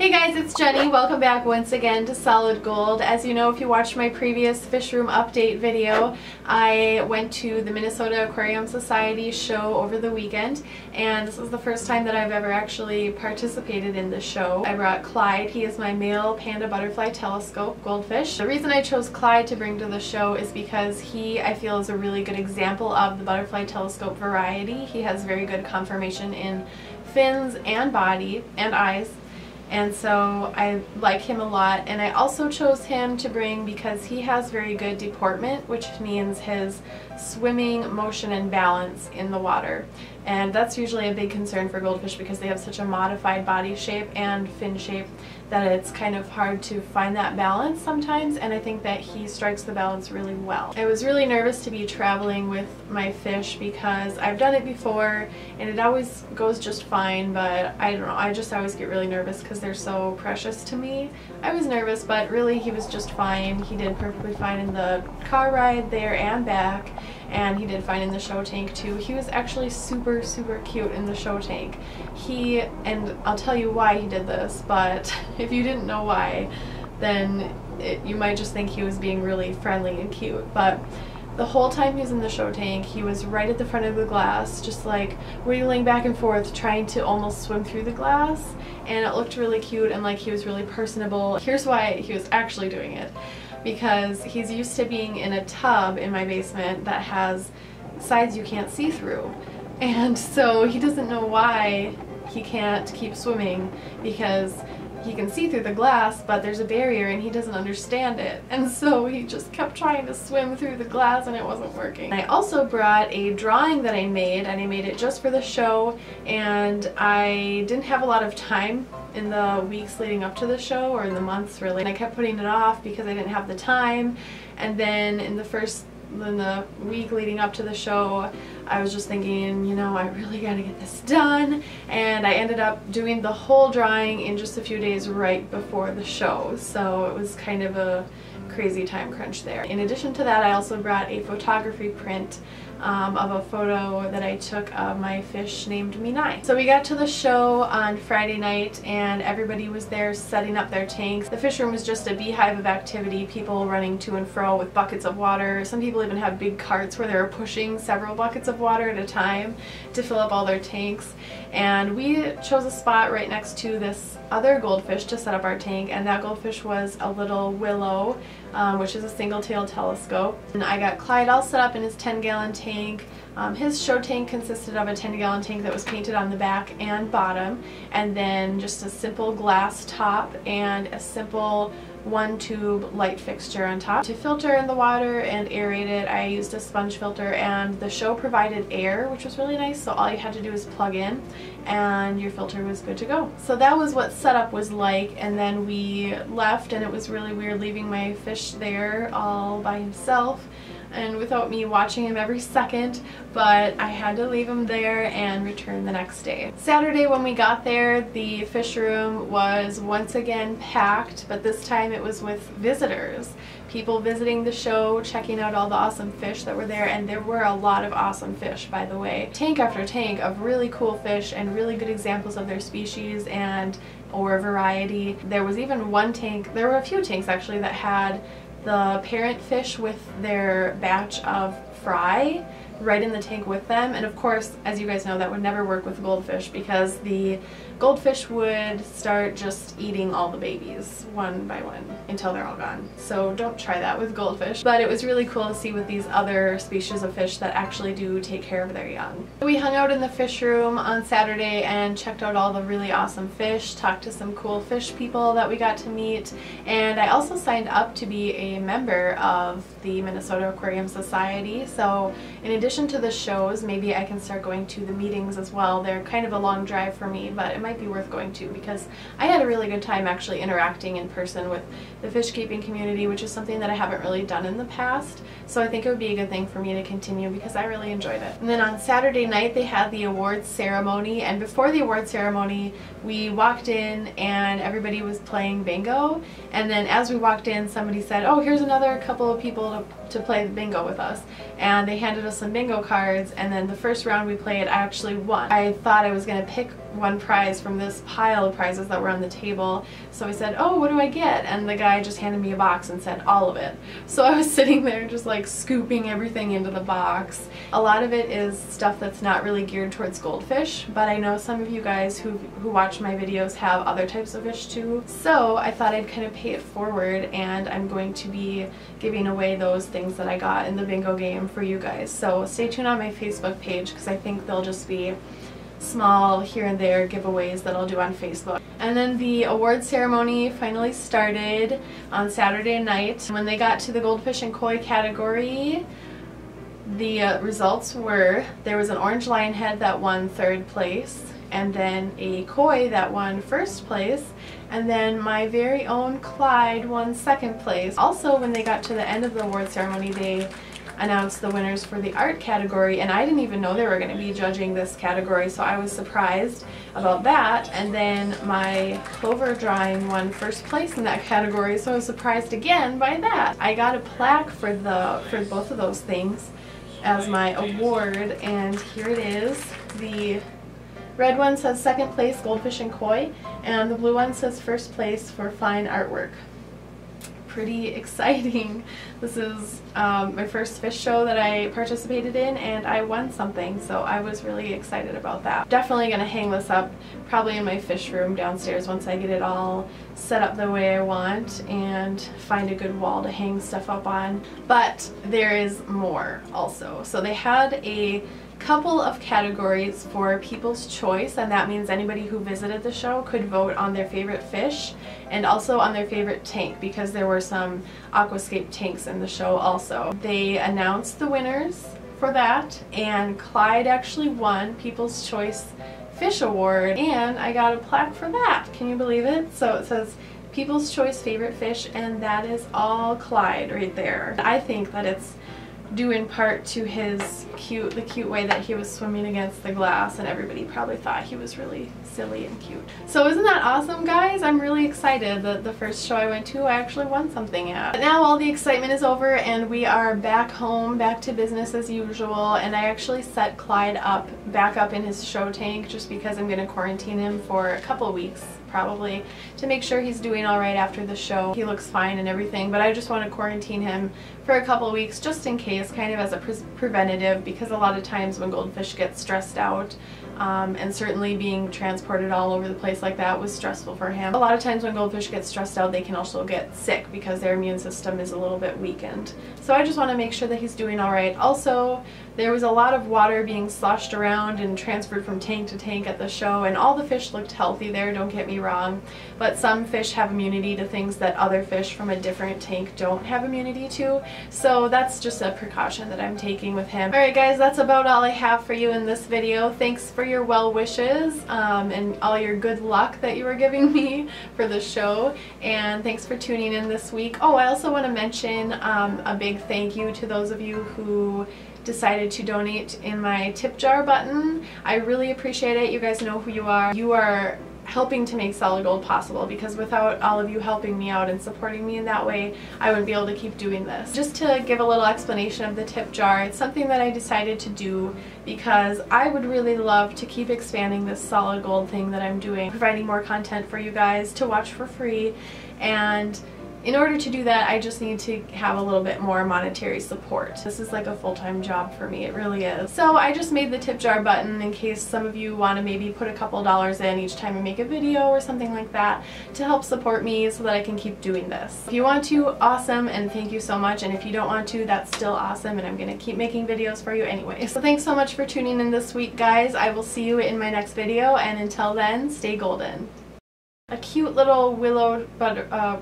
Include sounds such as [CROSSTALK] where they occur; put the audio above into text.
Hey guys, it's Jennie. Welcome back once again to Solid Gold. As you know, if you watched my previous fish room update video, I went to the Minnesota Aquarium Society show over the weekend, and this is the first time that I've ever actually participated in the show. I brought Clyde. He is my male panda butterfly telescope goldfish. The reason I chose Clyde to bring to the show is because he, I feel, is a really good example of the butterfly telescope variety. He has very good conformation in fins and body and eyes and so I like him a lot. And I also chose him to bring because he has very good deportment which means his swimming motion and balance in the water. And that's usually a big concern for goldfish because they have such a modified body shape and fin shape that it's kind of hard to find that balance sometimes. And I think that he strikes the balance really well. I was really nervous to be traveling with my fish because I've done it before and it always goes just fine but I don't know. I just always get really nervous because they're so precious to me. I was nervous but really he was just fine. He did perfectly fine in the car ride there and back and he did fine in the show tank too. He was actually super super cute in the show tank. He, and I'll tell you why he did this, but [LAUGHS] if you didn't know why then it, you might just think he was being really friendly and cute but the whole time he was in the show tank, he was right at the front of the glass, just like wiggling back and forth, trying to almost swim through the glass. And it looked really cute and like he was really personable. Here's why he was actually doing it because he's used to being in a tub in my basement that has sides you can't see through. And so he doesn't know why he can't keep swimming because he can see through the glass but there's a barrier and he doesn't understand it and so he just kept trying to swim through the glass and it wasn't working. I also brought a drawing that I made and I made it just for the show and I didn't have a lot of time in the weeks leading up to the show or in the months really. I kept putting it off because I didn't have the time and then in the first in the week leading up to the show I was just thinking you know I really gotta get this done. And I ended up doing the whole drawing in just a few days right before the show. So it was kind of a crazy time crunch there. In addition to that I also brought a photography print um, of a photo that I took of my fish named Minai. So we got to the show on Friday night and everybody was there setting up their tanks. The fish room was just a beehive of activity, people running to and fro with buckets of water. Some people even had big carts where they were pushing several buckets of water at a time to fill up all their tanks. And we chose a spot right next to this other goldfish to set up our tank and that goldfish was a little willow um, which is a single tail telescope. And I got Clyde all set up in his 10 gallon tank. Um, his show tank consisted of a 10 gallon tank that was painted on the back and bottom and then just a simple glass top and a simple one tube light fixture on top. To filter in the water and aerate it I used a sponge filter and the show provided air which was really nice so all you had to do was plug in and your filter was good to go. So that was what setup was like and then we left and it was really weird leaving my fish there all by himself and without me watching him every second, but I had to leave him there and return the next day. Saturday when we got there, the fish room was once again packed, but this time it was with visitors. People visiting the show, checking out all the awesome fish that were there, and there were a lot of awesome fish, by the way. Tank after tank of really cool fish and really good examples of their species and or variety. There was even one tank, there were a few tanks actually that had the parent fish with their batch of fry right in the tank with them. And of course as you guys know that would never work with goldfish because the goldfish would start just eating all the babies one by one until they're all gone. So don't try that with goldfish. But it was really cool to see with these other species of fish that actually do take care of their young. We hung out in the fish room on Saturday and checked out all the really awesome fish, talked to some cool fish people that we got to meet, and I also signed up to be a member of the Minnesota Aquarium Society. So in addition to the shows, maybe I can start going to the meetings as well. They're kind of a long drive for me, but it might might be worth going to because I had a really good time actually interacting in person with the fish keeping community, which is something that I haven't really done in the past. So I think it would be a good thing for me to continue because I really enjoyed it. And then on Saturday night they had the awards ceremony and before the awards ceremony we walked in and everybody was playing bingo and then as we walked in somebody said, oh here's another couple of people to, to play the bingo with us and they handed us some bingo cards and then the first round we played I actually won. I thought I was going to pick one prize from this pile of prizes that were on the table. So I said, oh, what do I get? And the guy just handed me a box and said, all of it. So I was [LAUGHS] sitting there just like scooping everything into the box. A lot of it is stuff that's not really geared towards goldfish, but I know some of you guys who, who watch my videos have other types of fish too. So I thought I'd kind of pay it forward and I'm going to be giving away those things that I got in the bingo game for you guys. So stay tuned on my Facebook page because I think they'll just be small here and there giveaways that I'll do on Facebook. And then the award ceremony finally started on Saturday night. When they got to the goldfish and koi category, the uh, results were there was an orange lionhead that won third place and then a koi that won first place and then my very own Clyde won second place. Also when they got to the end of the award ceremony they announced the winners for the art category and I didn't even know they were going to be judging this category so I was surprised about that and then my clover drawing won first place in that [LAUGHS] category so I was surprised again by that. I got a plaque for the for both of those things as my award and here it is. The red one says second place goldfish and koi and the blue one says first place for fine artwork pretty [LAUGHS] exciting. This is um, my first fish show that I participated in and I won something so I was really excited about that. Definitely going to hang this up probably in my fish room downstairs once I get it all set up the way I want and find a good wall to hang stuff up on. But there is more also. So they had a couple of categories for People's Choice and that means anybody who visited the show could vote on their favorite fish and also on their favorite tank because there were some aquascape tanks in the show also. They announced the winners for that and Clyde actually won People's Choice Fish Award and I got a plaque for that. Can you believe it? So it says People's Choice Favorite Fish and that is all Clyde right there. I think that it's due in part to his cute, the cute way that he was swimming against the glass and everybody probably thought he was really silly and cute. So isn't that awesome guys? I'm really excited that the first show I went to I actually won something at. But now all the excitement is over and we are back home, back to business as usual and I actually set Clyde up, back up in his show tank just because I'm going to quarantine him for a couple weeks probably to make sure he's doing all right after the show. He looks fine and everything, but I just want to quarantine him for a couple weeks just in case, kind of as a pre preventative because a lot of times when goldfish get stressed out, um, and certainly being transported all over the place like that was stressful for him. A lot of times when goldfish get stressed out they can also get sick because their immune system is a little bit weakened. So I just want to make sure that he's doing alright. Also there was a lot of water being sloshed around and transferred from tank to tank at the show and all the fish looked healthy there, don't get me wrong, but some fish have immunity to things that other fish from a different tank don't have immunity to, so that's just a precaution that I'm taking with him. Alright guys, that's about all I have for you in this video. Thanks for your well wishes um, and all your good luck that you were giving me [LAUGHS] for the show, and thanks for tuning in this week. Oh, I also want to mention um, a big thank you to those of you who decided to donate in my tip jar button. I really appreciate it. You guys know who you are. You are helping to make solid gold possible because without all of you helping me out and supporting me in that way I wouldn't be able to keep doing this. Just to give a little explanation of the tip jar, it's something that I decided to do because I would really love to keep expanding this solid gold thing that I'm doing, providing more content for you guys to watch for free and in order to do that, I just need to have a little bit more monetary support. This is like a full-time job for me, it really is. So I just made the tip jar button in case some of you want to maybe put a couple dollars in each time I make a video or something like that to help support me so that I can keep doing this. If you want to, awesome, and thank you so much, and if you don't want to, that's still awesome, and I'm going to keep making videos for you anyway. So thanks so much for tuning in this week, guys. I will see you in my next video, and until then, stay golden. A cute little willow butter, uh,